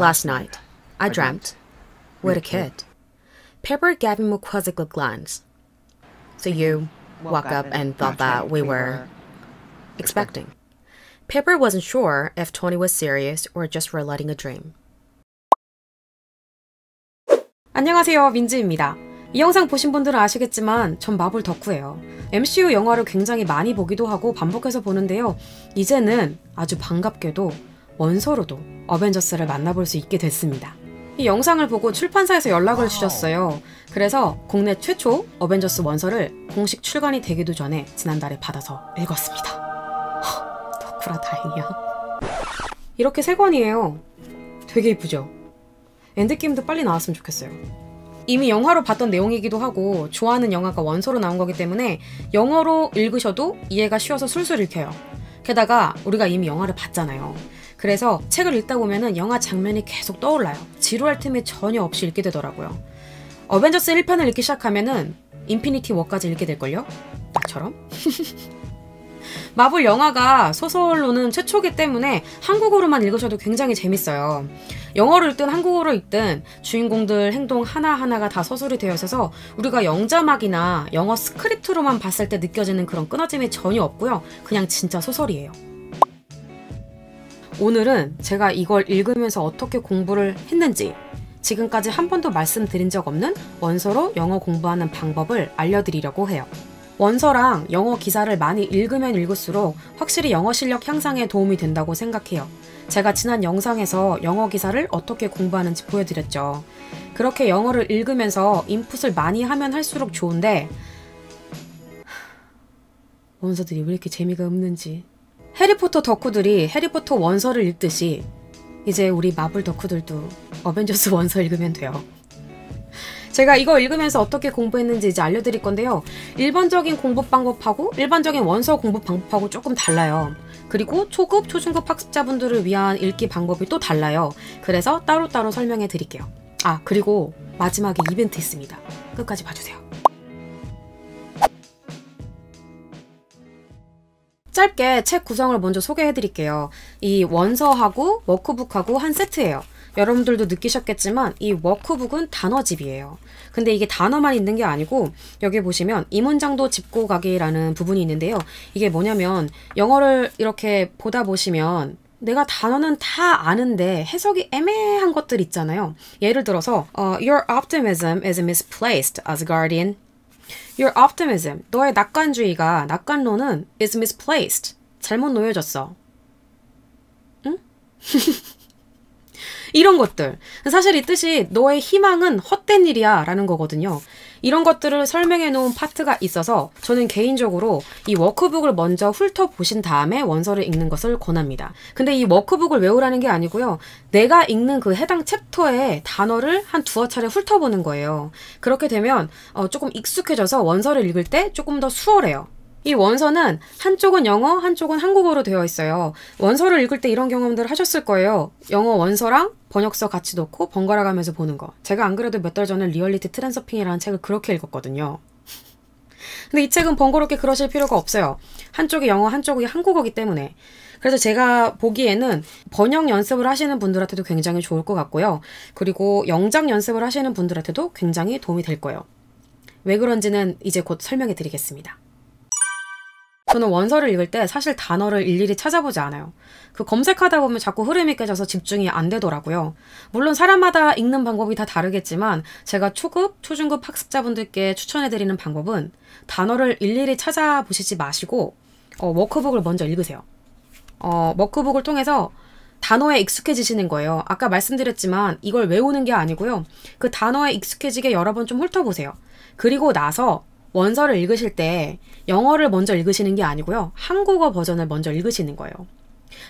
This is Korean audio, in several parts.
Last night, I dreamt, with a kid. Pepper gave him a quizzical glance. So you woke up and thought that we were expecting. Pepper wasn't sure if Tony was serious or just relating a dream. 안녕하세요 민지입니다. 이 영상 보신 분들은 아시겠지만 전 마블 덕후예요. MCU 영화를 굉장히 많이 보기도 하고 반복해서 보는데요. 이제는 아주 반갑게도 원서로도 어벤져스를 만나볼 수 있게 됐습니다. 이 영상을 보고 출판사에서 연락을 주셨어요. 그래서 국내 최초 어벤져스 원서를 공식 출간이 되기도 전에 지난달에 받아서 읽었습니다. 허, 덕후라 다행이야. 이렇게 세 권이에요. 되게 이쁘죠? 엔드게임도 빨리 나왔으면 좋겠어요. 이미 영화로 봤던 내용이기도 하고 좋아하는 영화가 원서로 나온 거기 때문에 영어로 읽으셔도 이해가 쉬워서 술술 읽혀요. 게다가 우리가 이미 영화를 봤잖아요. 그래서 책을 읽다 보면은 영화 장면이 계속 떠올라요. 지루할 틈이 전혀 없이 읽게 되더라고요. 어벤져스 1편을 읽기 시작하면은 인피니티 워까지 읽게 될걸요? 나처럼? 마블 영화가 소설로는 최초기 때문에 한국어로만 읽으셔도 굉장히 재밌어요. 영어로 읽든 한국어로 읽든 주인공들 행동 하나하나가 다 서술이 되어 있어서 우리가 영자막이나 영어 스크립트로만 봤을 때 느껴지는 그런 끊어짐이 전혀 없고요. 그냥 진짜 소설이에요. 오늘은 제가 이걸 읽으면서 어떻게 공부를 했는지 지금까지 한 번도 말씀드린 적 없는 원서로 영어 공부하는 방법을 알려드리려고 해요. 원서랑 영어 기사를 많이 읽으면 읽을수록 확실히 영어 실력 향상에 도움이 된다고 생각해요. 제가 지난 영상에서 영어 기사를 어떻게 공부하는지 보여드렸죠. 그렇게 영어를 읽으면서 인풋을 많이 하면 할수록 좋은데 원서들이 왜 이렇게 재미가 없는지 해리포터 덕후들이 해리포터 원서를 읽듯이 이제 우리 마블 덕후들도 어벤져스 원서 읽으면 돼요. 제가 이거 읽으면서 어떻게 공부했는지 이제 알려드릴 건데요. 일반적인 공부 방법하고 일반적인 원서 공부 방법하고 조금 달라요. 그리고 초급, 초중급 학습자분들을 위한 읽기 방법이 또 달라요. 그래서 따로따로 설명해 드릴게요. 아, 그리고 마지막에 이벤트 있습니다. 끝까지 봐주세요. 짧게 책 구성을 먼저 소개해 드릴게요. 이 원서하고 워크북하고 한 세트예요. 여러분들도 느끼셨겠지만 이 워크북은 단어집이에요. 근데 이게 단어만 있는 게 아니고 여기 보시면 이 문장도 짚고 가기라는 부분이 있는데요. 이게 뭐냐면 영어를 이렇게 보다 보시면 내가 단어는 다 아는데 해석이 애매한 것들 있잖아요. 예를 들어서 어, Your optimism is misplaced as a guardian. Your optimism, 너의 낙관주의가, 낙관론은 is misplaced. 잘못 놓여졌어. 응? 이런 것들. 사실 이 뜻이 너의 희망은 헛된 일이야 라는 거거든요. 이런 것들을 설명해 놓은 파트가 있어서 저는 개인적으로 이 워크북을 먼저 훑어보신 다음에 원서를 읽는 것을 권합니다. 근데 이 워크북을 외우라는 게 아니고요. 내가 읽는 그 해당 챕터의 단어를 한 두어 차례 훑어보는 거예요. 그렇게 되면 어, 조금 익숙해져서 원서를 읽을 때 조금 더 수월해요. 이 원서는 한쪽은 영어, 한쪽은 한국어로 되어 있어요. 원서를 읽을 때 이런 경험들을 하셨을 거예요. 영어 원서랑 번역서 같이 놓고 번갈아 가면서 보는 거. 제가 안 그래도 몇 달 전에 리얼리티 트랜서핑이라는 책을 그렇게 읽었거든요. 근데 이 책은 번거롭게 그러실 필요가 없어요. 한쪽이 영어, 한쪽이 한국어기 때문에. 그래서 제가 보기에는 번역 연습을 하시는 분들한테도 굉장히 좋을 것 같고요. 그리고 영작 연습을 하시는 분들한테도 굉장히 도움이 될 거예요. 왜 그런지는 이제 곧 설명해 드리겠습니다. 저는 원서를 읽을 때 사실 단어를 일일이 찾아보지 않아요. 그 검색하다 보면 자꾸 흐름이 깨져서 집중이 안 되더라고요. 물론 사람마다 읽는 방법이 다 다르겠지만 제가 초급, 초중급 학습자분들께 추천해드리는 방법은 단어를 일일이 찾아보시지 마시고 어, 워크북을 먼저 읽으세요. 어, 워크북을 통해서 단어에 익숙해지시는 거예요. 아까 말씀드렸지만 이걸 외우는 게 아니고요. 그 단어에 익숙해지게 여러 번 좀 훑어보세요. 그리고 나서 원서를 읽으실 때 영어를 먼저 읽으시는 게 아니고요. 한국어 버전을 먼저 읽으시는 거예요.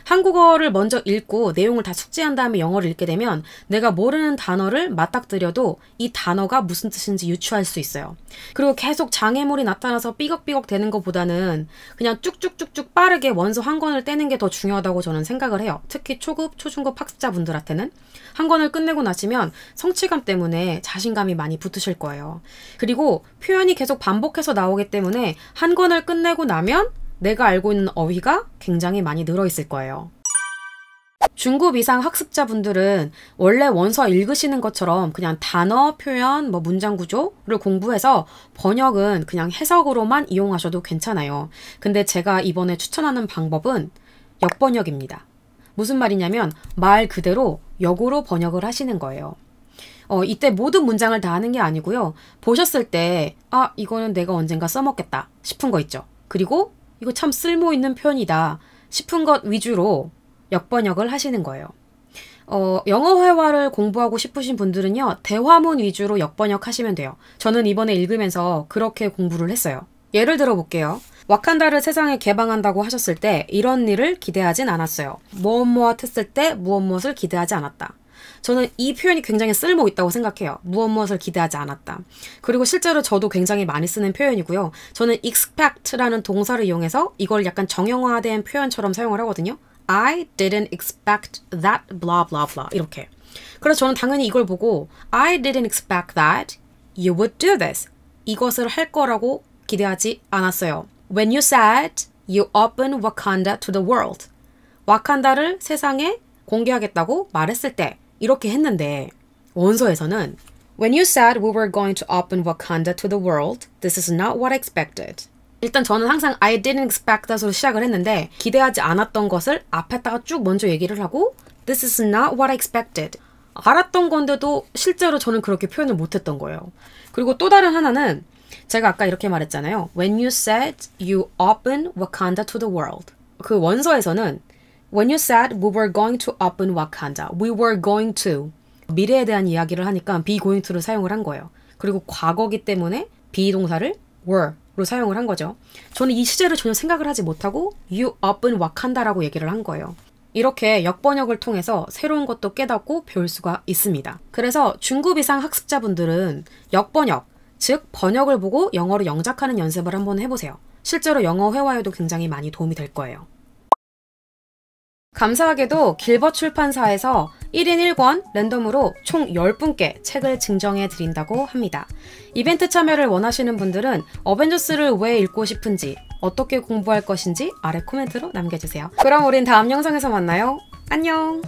한국어를 먼저 읽고 내용을 다 숙지한 다음에 영어를 읽게 되면 내가 모르는 단어를 맞닥뜨려도 이 단어가 무슨 뜻인지 유추할 수 있어요. 그리고 계속 장애물이 나타나서 삐걱삐걱 되는 것보다는 그냥 쭉쭉쭉쭉 빠르게 원서 한 권을 떼는 게 더 중요하다고 저는 생각을 해요. 특히 초급, 초중급 학습자분들한테는 한 권을 끝내고 나시면 성취감 때문에 자신감이 많이 붙으실 거예요. 그리고 표현이 계속 반복해서 나오기 때문에 한 권을 끝내고 나면 내가 알고 있는 어휘가 굉장히 많이 늘어 있을 거예요. 중급 이상 학습자분들은 원래 원서 읽으시는 것처럼 그냥 단어, 표현, 뭐 문장 구조를 공부해서 번역은 그냥 해석으로만 이용하셔도 괜찮아요. 근데 제가 이번에 추천하는 방법은 역번역입니다. 무슨 말이냐면 말 그대로 역으로 번역을 하시는 거예요. 어, 이때 모든 문장을 다 하는 게 아니고요. 보셨을 때, 아, 이거는 내가 언젠가 써먹겠다 싶은 거 있죠. 그리고 이거 참 쓸모 있는 표현이다 싶은 것 위주로 역번역을 하시는 거예요. 어, 영어 회화를 공부하고 싶으신 분들은요, 대화문 위주로 역번역 하시면 돼요. 저는 이번에 읽으면서 그렇게 공부를 했어요. 예를 들어 볼게요. 와칸다를 세상에 개방한다고 하셨을 때 이런 일을 기대하진 않았어요. 무엇 무엇 했을 때 무엇 무엇을 기대하지 않았다. 저는 이 표현이 굉장히 쓸모 있다고 생각해요. 무엇 무엇을 기대하지 않았다. 그리고 실제로 저도 굉장히 많이 쓰는 표현이고요. 저는 expect라는 동사를 이용해서 이걸 약간 정형화된 표현처럼 사용을 하거든요. I didn't expect that blah blah blah 이렇게. 그래서 저는 당연히 이걸 보고 I didn't expect that you would do this. 이것을 할 거라고 기대하지 않았어요. When you said you open Wakanda to the world. 와칸다를 세상에 공개하겠다고 말했을 때 이렇게 했는데 원서에서는 When you said we were going to open Wakanda to the world, this is not what I expected. 일단 저는 항상 I didn't expect that으로 시작을 했는데 기대하지 않았던 것을 앞에다가 쭉 먼저 얘기를 하고 This is not what I expected. 알았던 건데도 실제로 저는 그렇게 표현을 못했던 거예요. 그리고 또 다른 하나는 제가 아까 이렇게 말했잖아요. When you said you open Wakanda to the world. 그 원서에서는 When you said we were going to open Wakanda, we were going to 미래에 대한 이야기를 하니까 be going to를 사용을 한 거예요. 그리고 과거기 때문에 비동사를 were로 사용을 한 거죠. 저는 이 시제를 전혀 생각을 하지 못하고 you open Wakanda라고 얘기를 한 거예요. 이렇게 역번역을 통해서 새로운 것도 깨닫고 배울 수가 있습니다. 그래서 중급 이상 학습자분들은 역번역, 즉 번역을 보고 영어로 영작하는 연습을 한번 해보세요. 실제로 영어 회화에도 굉장히 많이 도움이 될 거예요. 감사하게도 길벗 출판사에서 1인 1권 랜덤으로 총 10분께 책을 증정해 드린다고 합니다. 이벤트 참여를 원하시는 분들은 어벤져스를 왜 읽고 싶은지, 어떻게 공부할 것인지 아래 코멘트로 남겨주세요. 그럼 우린 다음 영상에서 만나요. 안녕!